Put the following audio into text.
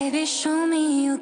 Baby, show me you